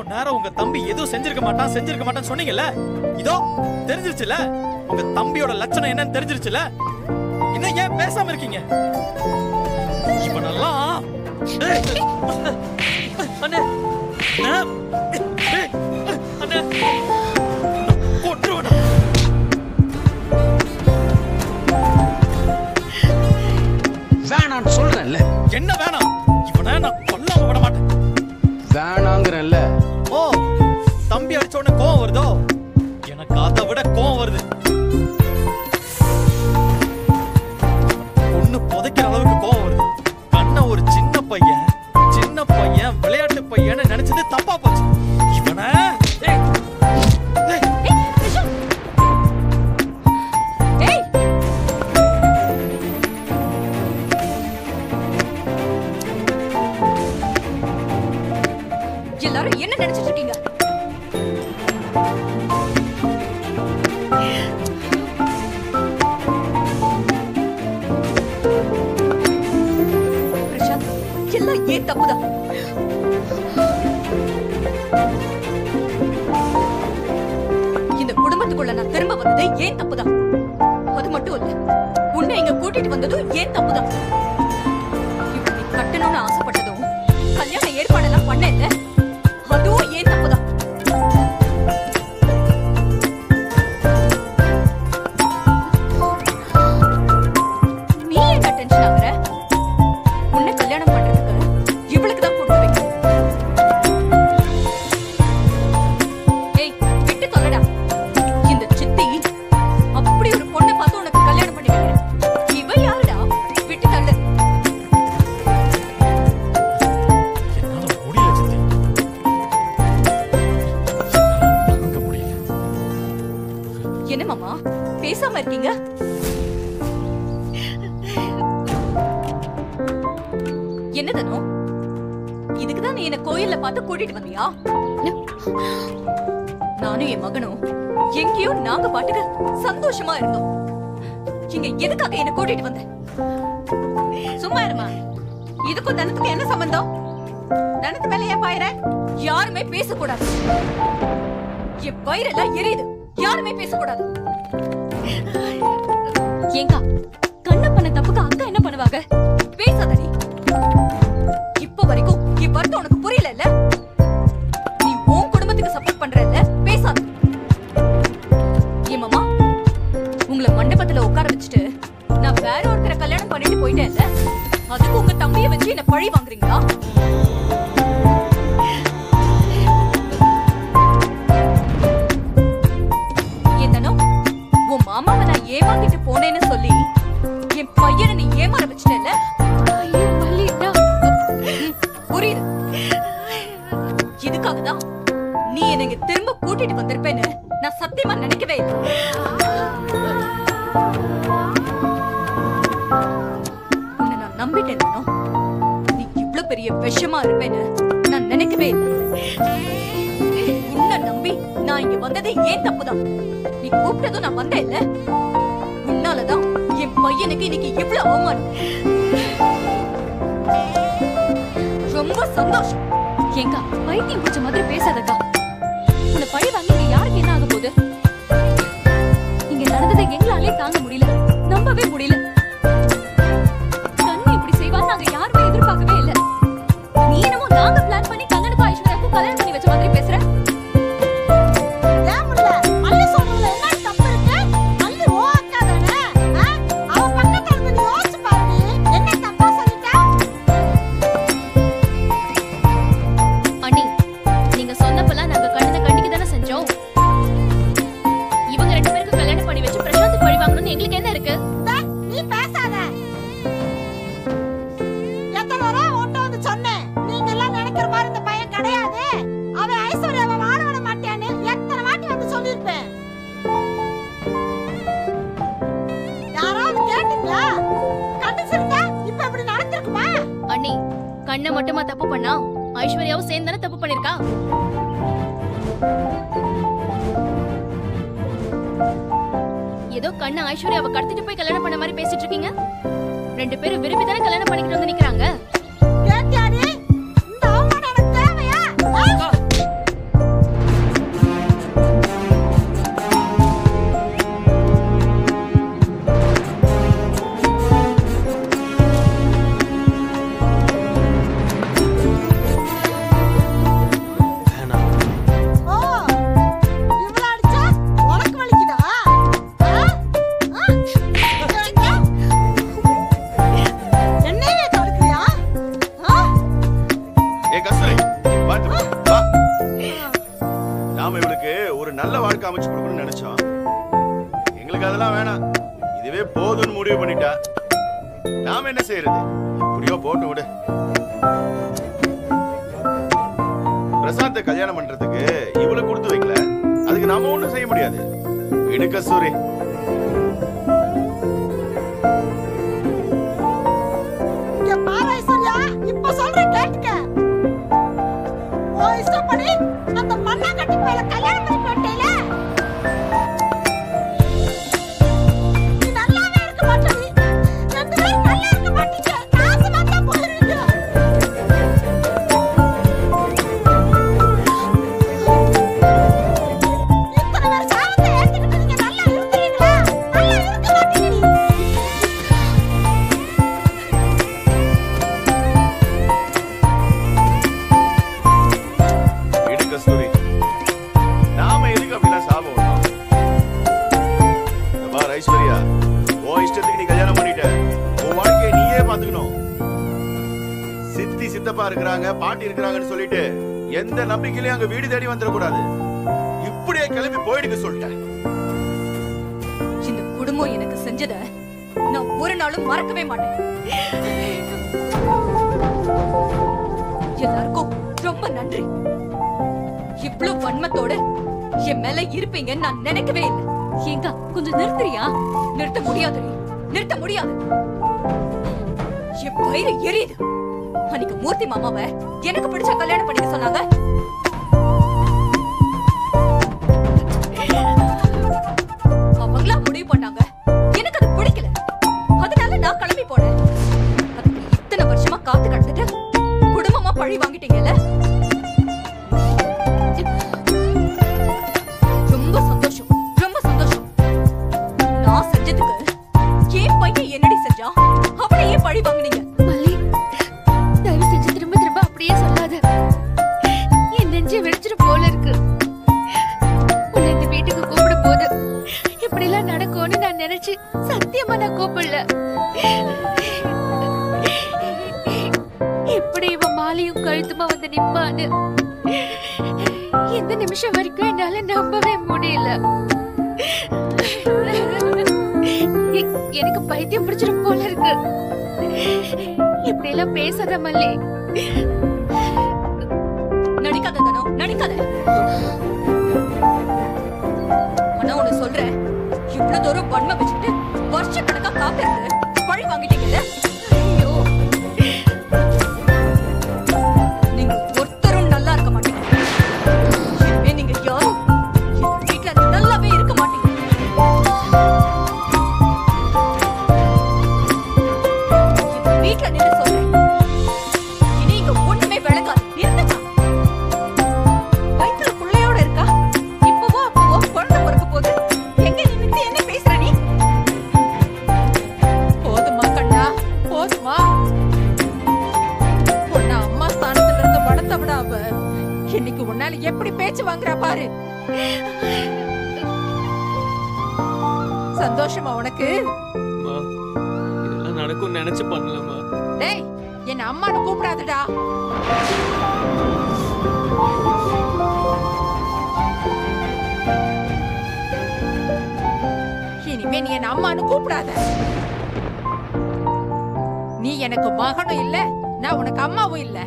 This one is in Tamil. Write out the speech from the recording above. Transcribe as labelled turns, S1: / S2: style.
S1: இவ்வளவு நேரம் உங்க தம்பி எதுவும் செஞ்சிருக்க மாட்டான் செஞ்சிருக்க மாட்டான்னு சொன்னீங்கல்ல? இதோ தெரிஞ்சிருச்சுல? உங்க தம்பியோட லட்சணம் என்னன்னு தெரிஞ்சிருச்சுல? இன்னும் ஏன் பேசாம இருக்கீங்க? இவனெல்லாம் ஏய்,
S2: அண்ணே!
S1: நான்
S2: அண்ணே!
S3: எல்லாம் ஏன் தப்புதான் இந்த குடும்பத்துக்குள்ள நான் திரும்ப வந்தது ஏன் தப்புதான் அது மட்டும் இல்ல உன்னை இங்க கூட்டிட்டு வந்ததும் ஏன் தப்புதான் இப்ப நீ கட்டணும்னு ஆசைப்பட்டதும் கல்யாண ஏற்பாடெல்லாம் பண்ண இல்ல அதுவும் என்ன மாமா? பேசாம இருக்கீங்க? என்ன தனோ? இதுக்குதான் நீ என்ன கோயில்ல பார்த்து கூட்டிட்டு வந்தியா? நானும் என் மகனும் எங்கேயோ நாங்க பாட்டுக்கு சந்தோஷமா இருந்தோம். இங்க எதுக்காக என்ன கூட்டிட்டு வந்த? சும்மா இருமா. இதுக்கும் தனத்துக்கு என்ன சம்பந்தம்? தனத்து மேல ஏன் பாயிர யாருமே பேசக்கூடாது. என் வயிறெல்லாம் எரியுது. யாருமே பேசக்கூடாது. ஏங்கா கண்ண பண்ண தப்புக்கு அக்கா என்ன பண்ணுவாங்க? நீ என்னை திரும்ப கூட்டிட்டு வந்திருப்பேன்னு நான் சத்தியமா நினைக்கவே இல்லை. உன்னை நான் நம்பிட்டேன் நீ இவ்ளோ பெரிய விஷமா இருப்பேன்னு நான் நினைக்கவே இல்லை. உன்னை நம்பி நான் இங்க வந்ததே ஏன் தப்புதான்? நீ கூப்பிட்டதும் நான் வந்தேன் இல்ல? உன்னாலதான் என் பையனுக்கு இன்னைக்கு இவ்வளவு அவமானம். ரொம்ப சந்தோஷம்.
S4: எங்க பைத்தியம் பிடிச்ச மாதிரி பேசாதக்கா. இந்த பழி வாங்கி இங்க யாருக்கு என்ன ஆக போகுது? இங்க நடந்ததை எங்களாலே தாங்க முடியல. நம்பவே முடியல. பண்ணா ஐஸ்வர்யாவும் சேர்ந்து தானே தப்பு பண்ணிருக்கா ஏதோ கண்ணு ஐஸ்வர்யாவை கடத்திட்டு போய் கல்யாணம் பண்ண மாதிரி பேசிட்டு இருக்கீங்க? ரெண்டு பேரும் விரும்பி தானே கல்யாணம் பண்ணிக்கிட்டு வந்து நிக்கிறாங்க
S5: நாம என்ன செய்யறது? இப்படியோ போட்டு விடு. பிரசாந்த கல்யாணம் பண்றதுக்கு இவளை கொடுத்து வைக்கல. அதுக்கு நாம ஒண்ணும் செய்ய முடியாது. விடு கஸ்தூரி சித்தப்பா இருக்கிறாங்க பாட்டி இருக்கிறாங்கன்னு சொல்லிட்டு எந்த நம்பிக்கையிலயும் அங்க வீடு தேடி வந்துடக்கூடாது. இப்படியே கிளம்பி போயிடுங்க சொல்லிட்டேன்.
S3: இந்த குடும்பம் எனக்கு செஞ்சத நான் ஒரு நாளும் மறக்கவே மாட்டேன். எல்லாருக்கும் ரொம்ப நன்றி. இவ்வளவு வன்மத்தோட என் மேல இருப்பீங்கன்னு நான் நினைக்கவே இல்லை.
S6: ஏங்கா கொஞ்சம் நிறுத்துறியா?
S3: நிறுத்த முடியாது நிறுத்த முடியாது. என் பயிரை எரியுது. அன்னைக்கு மூர்த்தி மாமாவை எனக்கு பிடிச்ச கல்யாணம் பண்ணிக்க சொன்னாங்க. அவங்களா முடிவு பண்ணாங்க எனக்கு அது பிடிக்கல. அதனால நான் கிளம்பி போனேன். அதுக்கு இத்தனை வருஷமா காத்து கிடந்துட்டு குடும்பமா பழி வாங்கிட்டீங்கல்ல?
S6: கூப்பிடல. எப்படி இவன் மாலையும் கழுத்துமா வந்து நிப்பான்னு இந்த நிமிஷம் வரைக்கும் என்னால நம்பவே முடியல. எனக்கு பைத்தியம் பிடிச்சிடும் போல இருக்கு. இப்படி எல்லாம் பேசாத மல்லி.
S3: நடிக்காத தனோ நடிக்காத. ஆனா ஒண்ணு சொல்றேன். இவ்வளவு தூரம் வன்மை வச்சுட்டு வருஷ கணக்கா காத்திருந்து பழி வாங்கிட்டீங்கல்ல?
S7: பேச்சு வாங்குறா பாரு. சந்தோஷமா உனக்கு?
S8: இதெல்லாம் நடக்கும்னு நினைச்சு பண்ணலம்மா.
S7: டேய் என்ன அம்மானு கூப்பிடாதடா. இனிமே நீ என்ன அம்மானு கூப்பிடாத. நீ எனக்கு மகனும் இல்ல நான் உனக்கு அம்மாவும் இல்ல.